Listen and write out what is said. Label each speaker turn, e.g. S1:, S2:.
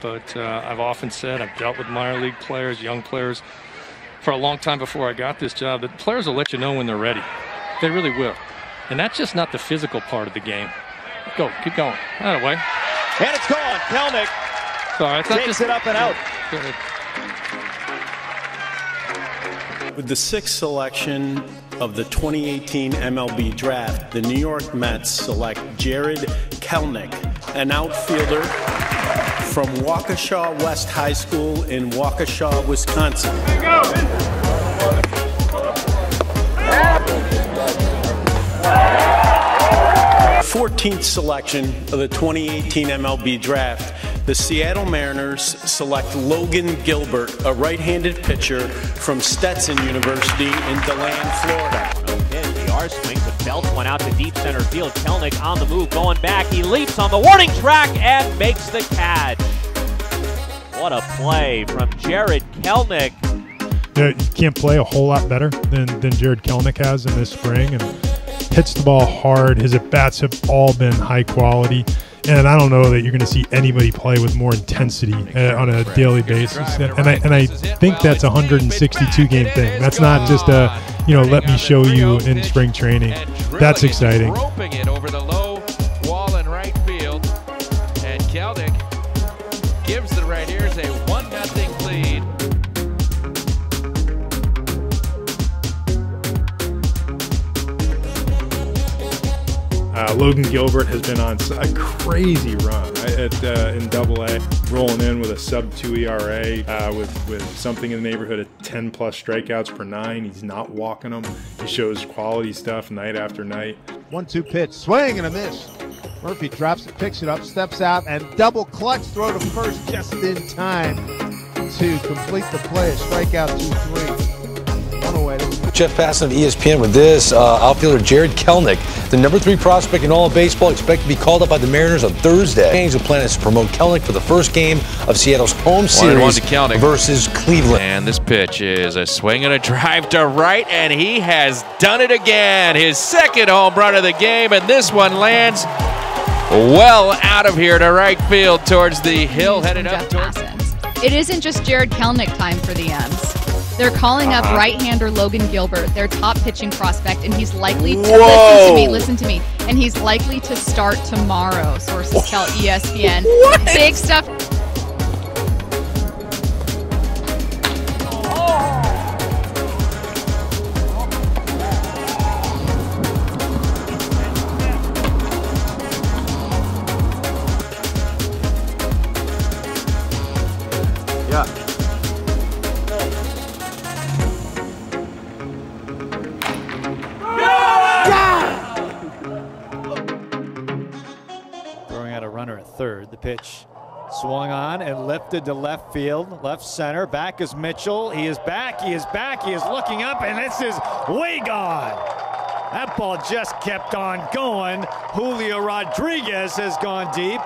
S1: But uh, I've often said I've dealt with minor league players, young players, for a long time before I got this job. That players will let you know when they're ready. They really will. And that's just not the physical part of the game. Go, keep going. Out That way.
S2: And it's gone. Kelenic
S1: Sorry,
S2: takes
S1: just,
S2: it up and out.
S1: Go ahead.
S3: With the sixth selection of the 2018 MLB Draft, the New York Mets select Jared Kelenic, an outfielder from Waukesha West High School in Waukesha, Wisconsin. 14th selection of the 2018 MLB Draft, the Seattle Mariners select Logan Gilbert, a right-handed pitcher from Stetson University in DeLand, Florida.
S4: Pitch, the R swings a belt one out to deep center field. Kelenic on the move, going back. He leaps on the warning track and makes the catch. What a play from Jared Kelenic.
S5: Yeah, you can't play a whole lot better than, than Jared Kelenic has in this spring and hits the ball hard. His at bats have all been high quality. And I don't know that you're going to see anybody play with more intensity uh, on a daily basis. And, I and I think that's a 162 game thing. That's not just a you know let me show you in spring training. That's exciting. Uh, Logan Gilbert has been on a crazy run at uh, in Double A, rolling in with a sub two ERA uh, with with something in the neighborhood of 10 plus strikeouts per nine. He's not walking them. He shows quality stuff night after night.
S6: One two pitch, swing and a miss. Murphy drops it, picks it up, steps out, and double clutch throw to first just in time to complete the play. Strikeout, two three. One away.
S7: Jeff Passan of ESPN with this. Uh, outfielder Jared Kelenic, the number three prospect in all of baseball, expected to be called up by the Mariners on Thursday. Angel plan is to promote Kelenic for the first game of Seattle's home
S8: One and one
S7: series
S8: to Kelenic.
S7: versus Cleveland.
S8: And this pitch is a swing and a drive to right, and he has done it again. His second home run of the game, and this one lands well out of here to right field towards the hill, headed up
S9: Jeff
S8: towards.
S9: Passan. It isn't just Jared Kelenic time for the M's. They're calling up
S8: Uh-huh.
S9: right-hander Logan Gilbert, their top pitching prospect, and he's likely to
S7: Whoa.
S9: listen to me. Listen to me, and he's likely to start tomorrow. Sources tell ESPN. Big stuff.
S2: Third. The pitch swung on and lifted to left field, left center. Back is Mitchell. He is back. He is back. He is looking up, and this is way gone. That ball just kept on going. Julio Rodriguez has gone deep.